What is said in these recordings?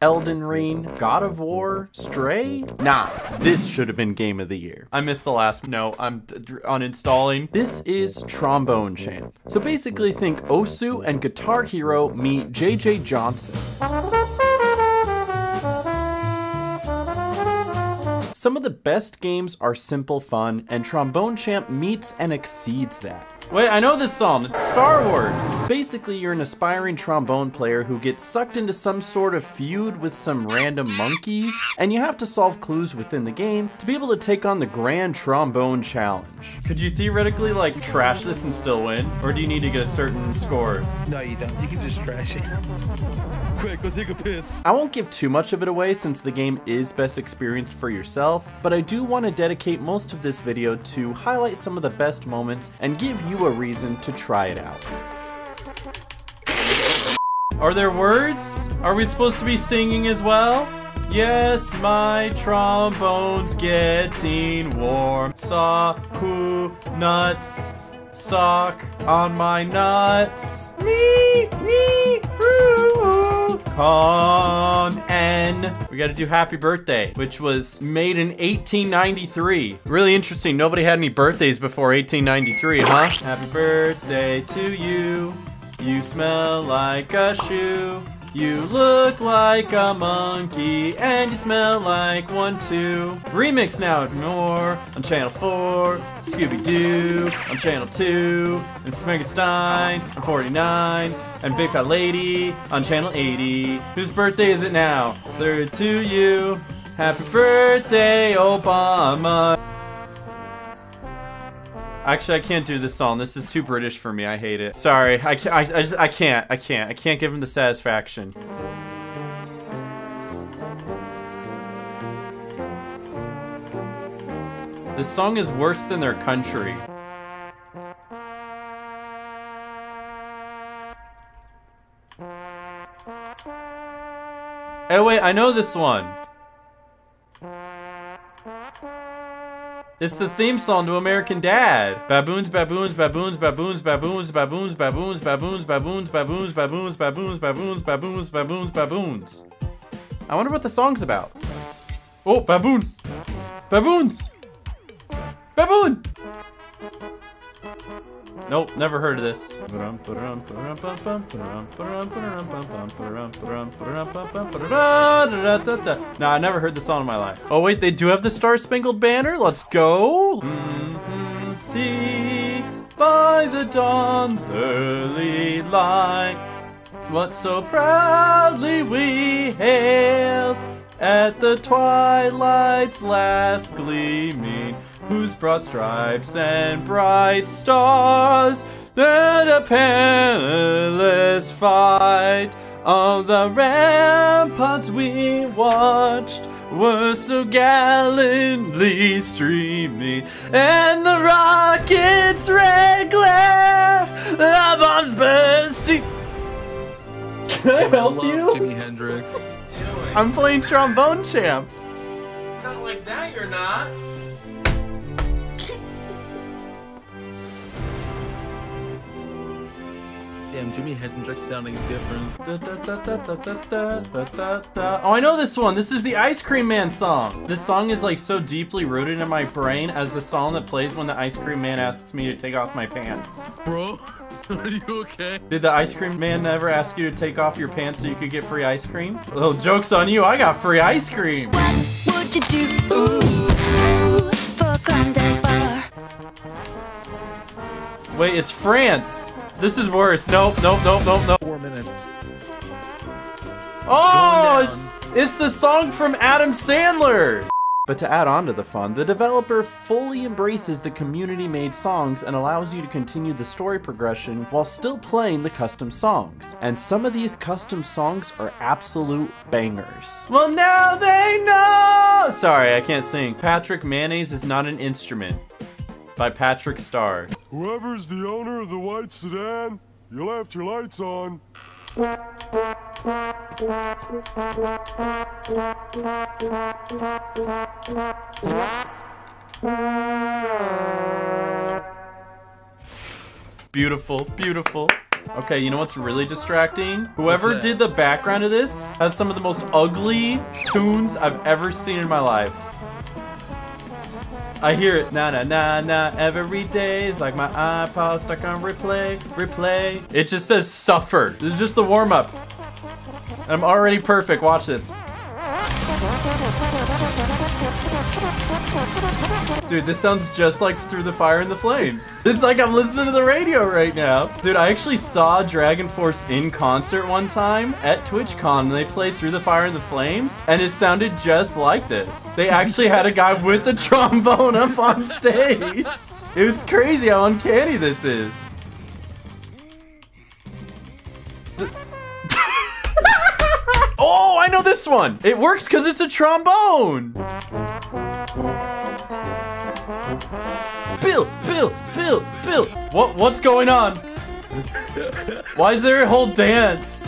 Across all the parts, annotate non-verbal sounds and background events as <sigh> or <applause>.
Elden Ring, God of War, Stray? Nah, this should have been game of the year. I missed the last no, I'm uninstalling. This is Trombone Champ. So basically think Osu and Guitar Hero meet JJ Johnson. Some of the best games are simple fun, and Trombone Champ meets and exceeds that. Wait, I know this song. It's Star Wars. Basically, you're an aspiring trombone player who gets sucked into some sort of feud with some random monkeys, and you have to solve clues within the game to be able to take on the Grand Trombone Challenge. Could you theoretically, like, trash this and still win? Or do you need to get a certain score? No, you don't. You can just trash it. Quick, go take a piss. I won't give too much of it away since the game is best experienced for yourself, but I do want to dedicate most of this video to highlight some of the best moments and give you a reason to try it out. Are there words? Are we supposed to be singing as well? Yes, my trombone's getting warm. Saku nuts, sock on my nuts. Me, me, N. We gotta do happy birthday, which was made in 1893. Really interesting. Nobody had any birthdays before 1893, huh? Happy birthday to you. You smell like a shoe. You look like a monkey and you smell like one too. Remix now, ignore on channel 4, Scooby Doo on channel 2, and Frankenstein on 49, and Big Fat Lady on channel 80. Whose birthday is it now? Third to you. Happy birthday, Obama. Actually, I can't do this song. This is too British for me. I hate it. Sorry. I, I, I just, I can't. I can't. I can't give him the satisfaction. This song is worse than their country. Oh wait, I know this one. It's the theme song to American Dad. Baboons, baboons, baboons, baboons, baboons, baboons, baboons, baboons, baboons, baboons, baboons, baboons, baboons, baboons, baboons, baboons. I wonder what the song's about. Oh, baboon. Baboons. Baboon. Nope, never heard of this. Nah, I never heard the song in my life. Oh wait, they do have the Star Spangled Banner? Let's go! Mm-hmm. See by the dawn's early light what so proudly we hailed at the twilight's last gleaming whose broad stripes and bright stars led a perilous fight. Of the ramparts we watched were so gallantly streaming, and the rockets' red glare, the bombs bursting. Can I help you? Jimi Hendrix. I'm playing trombone champ. Not like that, you're not. Damn, Jimi Hendrix sounding different. Oh, I know this one. This is the Ice Cream Man song. This song is like so deeply rooted in my brain as the song that plays when the Ice Cream Man asks me to take off my pants. Bro, <laughs> are you okay? Did the Ice Cream Man never ask you to take off your pants so you could get free ice cream? Well, joke's on you. I got free ice cream. What would you do for a Grande bar? Wait, it's France. This is worse. Nope, nope, nope, nope, nope. Four minutes. Oh, it's, it's the song from Adam Sandler. But to add on to the fun, the developer fully embraces the community-made songs and allows you to continue the story progression while still playing the custom songs. And some of these custom songs are absolute bangers. Well, now they know! Sorry, I can't sing. Patrick Mayonnaise is not an instrument. By Patrick Star. Whoever's the owner of the white sedan, you left your lights on. Beautiful, beautiful. Okay, you know what's really distracting? Whoever did the background of this has some of the most ugly tunes I've ever seen in my life. I hear it. Na na na na. Every day is like my iPod stuck on replay, replay. It just says suffer. This is just the warm up. I'm already perfect. Watch this. Dude, this sounds just like Through the Fire and the Flames. It's like I'm listening to the radio right now. Dude, I actually saw DragonForce in concert one time at TwitchCon and they played Through the Fire and the Flames and it sounded just like this. They actually had a guy with a <laughs> trombone up on stage. It was crazy how uncanny this is. Oh, I know this one. It works because it's a trombone. Bill, Bill, Bill, Bill. What what's going on? Why is there a whole dance?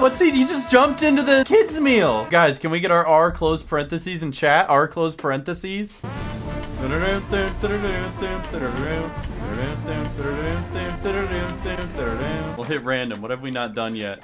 What's he? He just jumped into the kids' meal. Guys, can we get our R close parentheses in chat? R close parentheses. We'll hit random. What have we not done yet?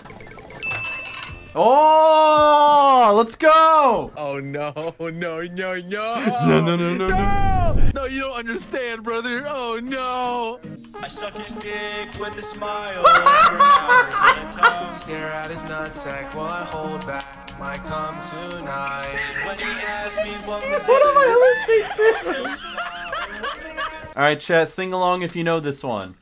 Oh, let's go! Oh no, <laughs> no, no, no. No, no, no, no, no. no. No, you don't understand, brother. Oh no. I suck his dick with a smile for hours at a time. Stare at his nutsack while I hold back my cum tonight. When he asked me what was What am it, I listening to? All right, chat, sing along if you know this one.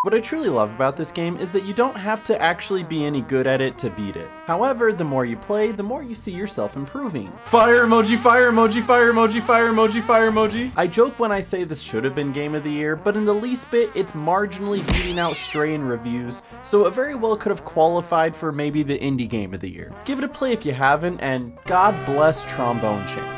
What I truly love about this game is that you don't have to actually be any good at it to beat it. However, the more you play, the more you see yourself improving. Fire emoji, fire emoji, fire emoji, fire emoji, fire emoji. I joke when I say this should have been game of the year, but in the least bit, it's marginally beating out Stray in reviews, so it very well could have qualified for maybe the indie game of the year. Give it a play if you haven't, and God bless Trombone Champ.